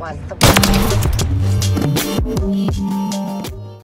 完。